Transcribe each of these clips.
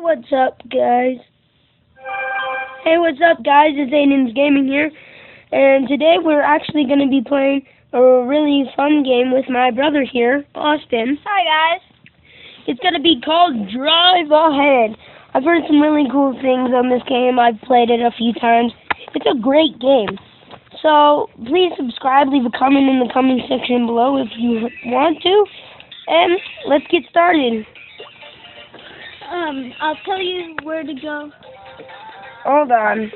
What's up, guys? Hey, what's up, guys? It's Aydin's Gaming here, and today we're actually going to be playing a really fun game with my brother here, Austin. Hi guys. It's going to be called Drive Ahead. I've heard some really cool things on this game. I've played it a few times. It's a great game. So please subscribe, leave a comment in the comment section below if you want to, and let's get started. Um, I'll tell you where to go. Hold on.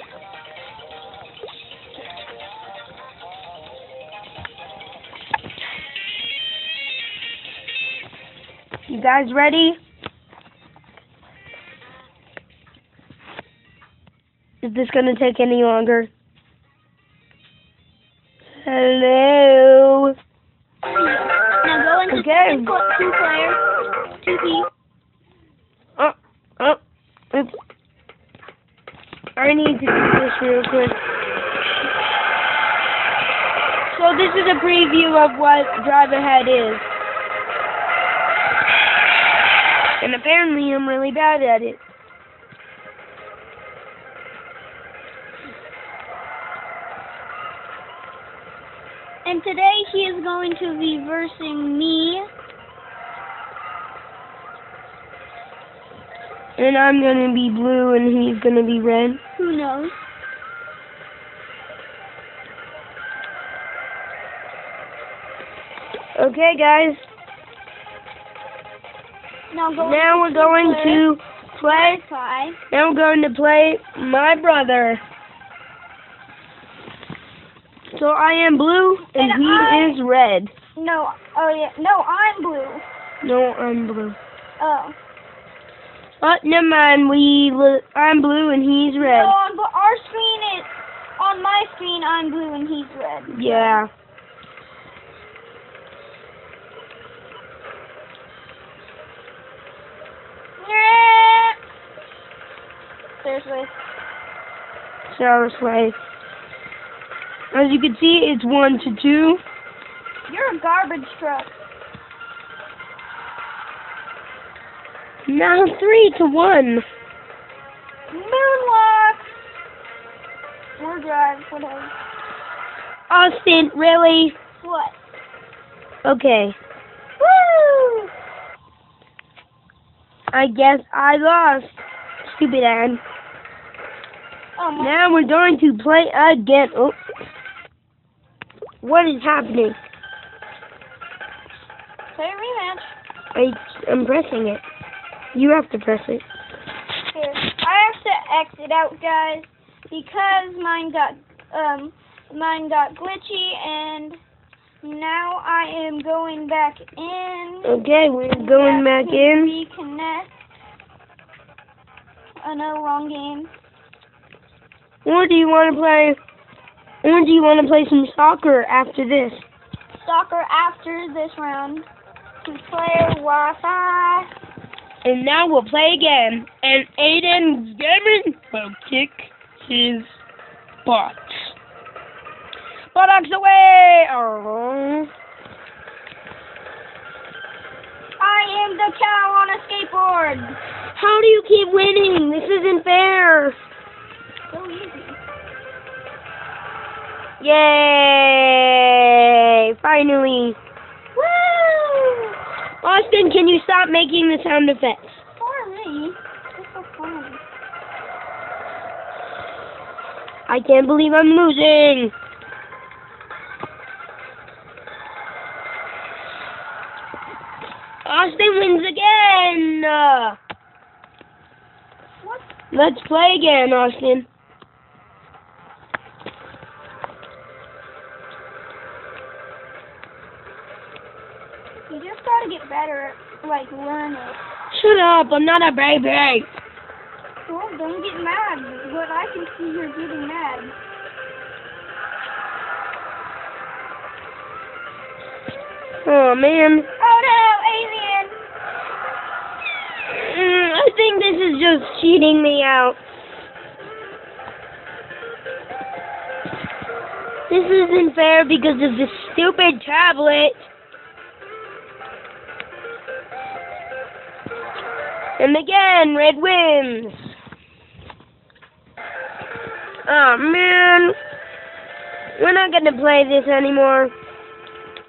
You guys ready? Is this going to take any longer? Hello? Now go into Okay. two, player, two. I need to do this real quick. So this is a preview of what Drive Ahead is. And apparently I'm really bad at it. And today he is going to be versing me. And I'm gonna be blue and he's gonna be red. Who knows? Okay guys, Now go. now we're going to play, now we're going to play my brother. So I am blue and, And he I- is red. No. Oh yeah. No, I'm blue. No, I'm blue. Oh. But never mind, we I'm blue and he's red. No, but our screen is on my screen. I'm blue and he's red. Yeah. Seriously. Seriously. As you can see, it's one to two. You're a garbage truck. Now three to one. Moonwalk. Or drive, whatever. Austin, really? What? Okay. Woo! I guess I lost. Stupid Ann. Oh. Now we're going to play again. Oh. What is happening? Play a rematch. I, I'm pressing it. You have to press it. Here. I have to exit out, guys, because mine got um mine got glitchy and now I am going back in. Okay, we're going back to in. Reconnect. Oh no, wrong game. Or do you want to play? Or do you want to play some soccer after this? Soccer after this round. Player Wi-Fi. And now we'll play again. And Aydin's gaming will kick his butt. Buttocks away! Oh. I am the cow on a skateboard. How do you keep winning? This isn't fair. So easy. Yay! Finally. Austin, can you stop making the sound effects? For me. It's so fun. I can't believe I'm losing. Austin wins again. Uh, What? let's play again, Austin. You just gotta get better at, like, learn it. Shut up, I'm not a baby. Well, don't get mad, but I can see you're getting mad. Oh man. Oh no, alien! Mm, I think this is just cheating me out. This isn't fair because of this stupid tablet. And again, red wins. Oh man. We're not gonna play this anymore.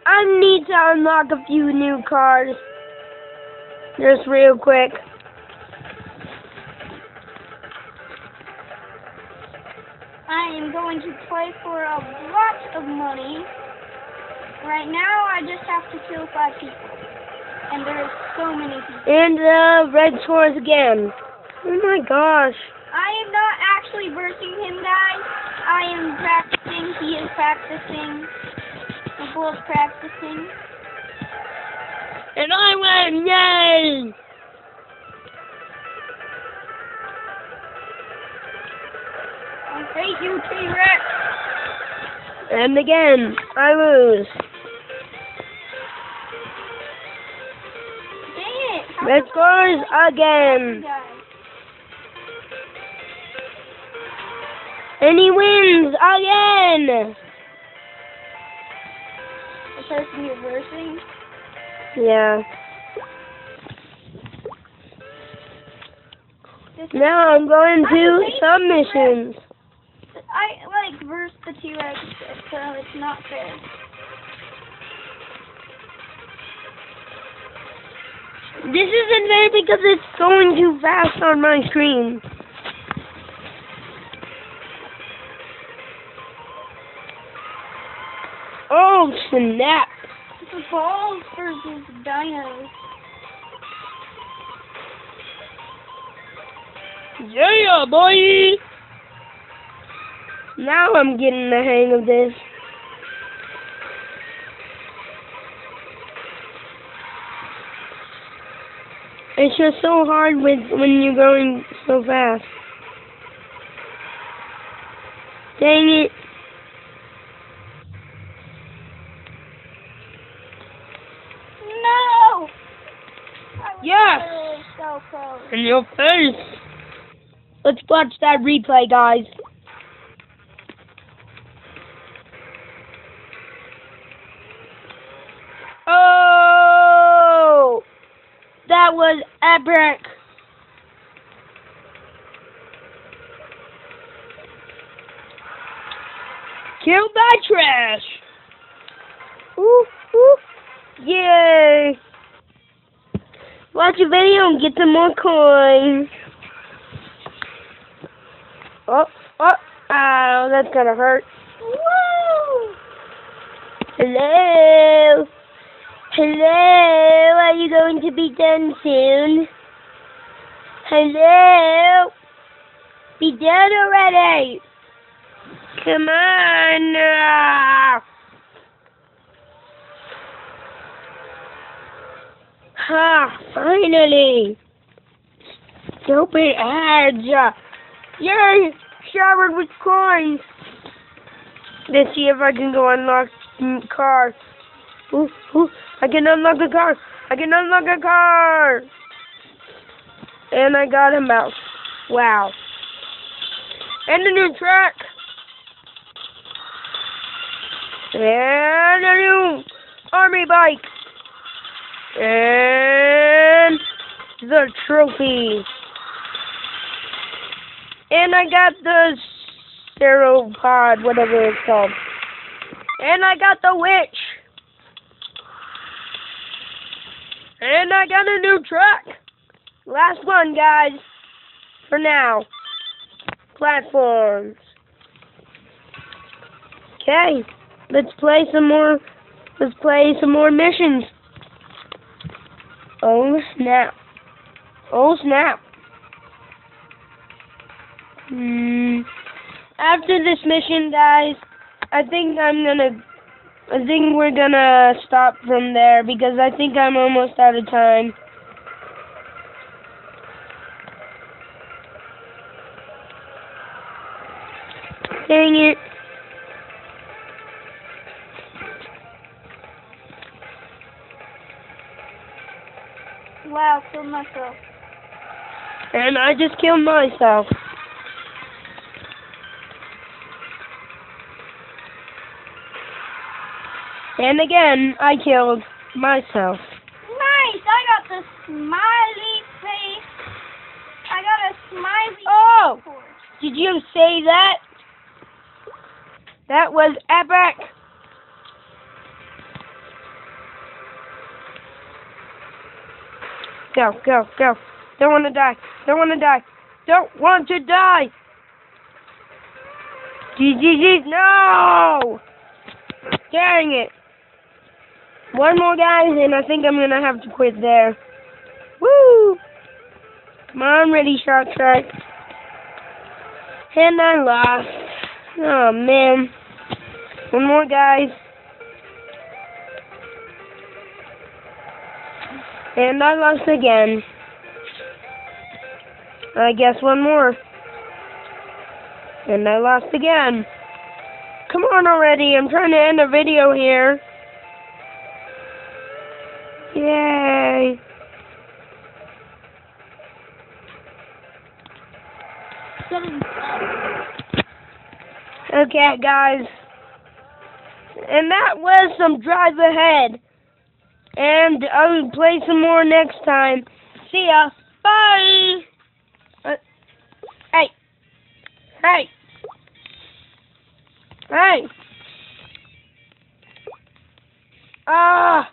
I need to unlock a few new cars. Just real quick. I am going to play for a lot of money. Right now, I just have to kill five people. And there's so many people. And uh, red scores again. Oh my gosh. I am not actually versing him, guys. I am practicing. He is practicing. We're both practicing. And I win! Yay! I hate you, T-Rex. And again, I lose. Red scores I again. And he wins again! The person you're versing. Yeah. Now I'm going to submissions. I like verse the T-Rex, so it's not fair. This isn't fair because it's going too fast on my screen. Oh snap! It's a balls versus dinos. Yeah, boy! Now I'm getting the hang of this. It's just so hard with when you're going so fast. Dang it. No! Yes! so. In your face. Let's watch that replay, guys. Oh! That was epic. Killed by trash. Ooh, ooh. Yay. Watch a video and get some more coins. Oh, oh, oh, that's gonna hurt. Woo! Hello? Hello? Going to be done soon? Hello? Be done already! Come on! Ah! Ha! Finally! Stupid ads! Yay! Showered with coins! Let's see if I can go unlock the car. Ooh, ooh, I can unlock the car! I can unlock a car! And I got him out. Wow. And a new track! And a new army bike! And the trophy. And I got the Steropod, whatever it's called. And I got the witch. And I got a new truck. Last one, guys. For now. Platforms. Okay. Let's play some more. Let's play some more missions. Oh snap. Oh snap. Hmm. After this mission, guys, I think I'm gonna. I think we're gonna stop from there because I think I'm almost out of time. Dang it. Wow, killed myself. And I just killed myself. And again, I killed myself. Nice! I got the smiley face Whoa! Oh! Did you say that? That was epic. Go, go, go. Don't want to die. Don't want to die. Don't want to die. GGG. No! Dang it. One more, guys, and I think I'm going to have to quit there. Woo! Come on, ready, Shark Shark. And I lost. Oh, man. One more, guys. And I lost again. I guess one more. And I lost again. Come on already, I'm trying to end a video here. Yay. Okay, guys. And that was some drive ahead. And I'll play some more next time. See ya. Bye. Uh, hey. Hey. Hey. Ah.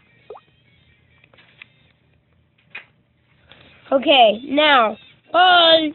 Okay, now. Bye.